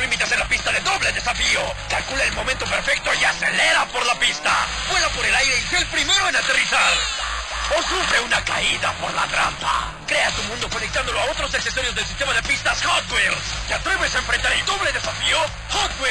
límites en la pista de doble desafío. Calcula el momento perfecto y acelera por la pista. Vuela por el aire y sé el primero en aterrizar. O sufre una caída por la trampa. Crea tu mundo conectándolo a otros accesorios del sistema de pistas Hot Wheels. ¿Te atreves a enfrentar el doble desafío? Hot Wheels.